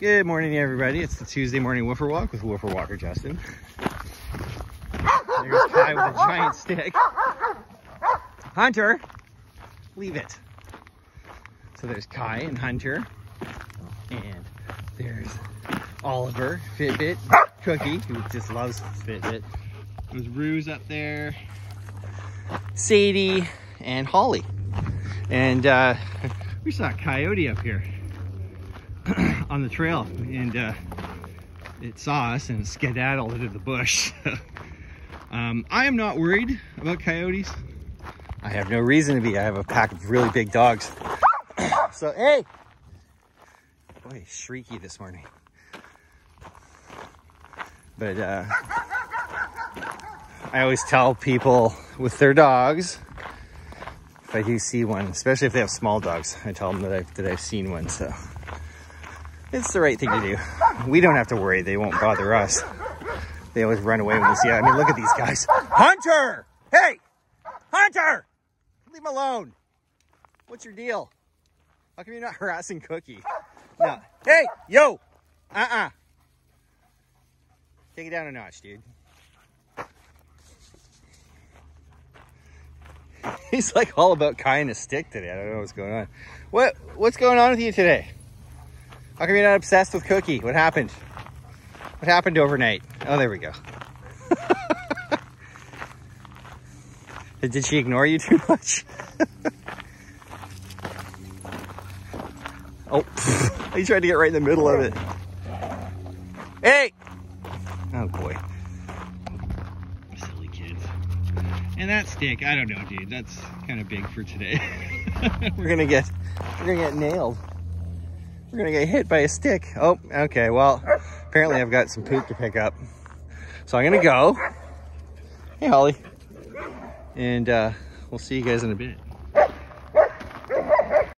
Good morning, everybody. It's the Tuesday morning woofer walk with woofer walker Justin. There's Kai with a giant stick. Hunter, leave it. So there's Kai and Hunter, and there's Oliver, Fitbit, Cookie, who just loves Fitbit. There's Roux up there, Sadie, and Holly. And uh, we saw a coyote up here on the trail and uh, it saw us and skedaddled into the bush. um, I am not worried about coyotes. I have no reason to be. I have a pack of really big dogs. so, hey! Boy, shrieky this morning. But uh, I always tell people with their dogs, if I do see one, especially if they have small dogs, I tell them that I've, that I've seen one. So it's the right thing to do. We don't have to worry. They won't bother us. They always run away when they see it. I mean, look at these guys. Hunter! Hey! Hunter! Leave him alone. What's your deal? How come you're not harassing Cookie? No. Hey! Yo! Uh-uh. Take it down a notch, dude. He's like all about kind of stick today. I don't know what's going on. What What's going on with you today? How come you're not obsessed with Cookie? What happened? What happened overnight? Oh, there we go. Did she ignore you too much? oh, he tried to get right in the middle of it. Hey! Oh boy. Silly kids. And that stick, I don't know, dude. That's kind of big for today. we're gonna get, we're gonna get nailed. We're gonna get hit by a stick. Oh, okay, well, apparently I've got some poop to pick up. So I'm gonna go. Hey, Holly. And uh, we'll see you guys in a bit.